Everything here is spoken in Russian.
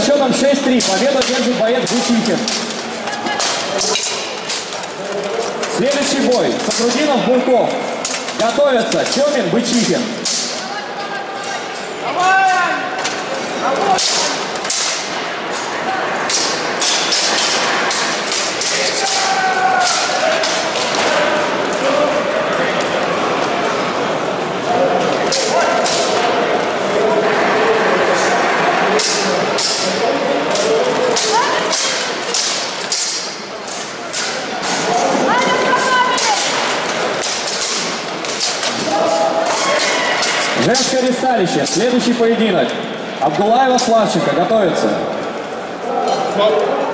счетом 6-3 победу держит боец Гучихин. Следующий бой. Сатрудинов, Бурков. Готовятся Семин, Женское ресталище. Следующий поединок. Абдулаева Славченко готовится. Стоп.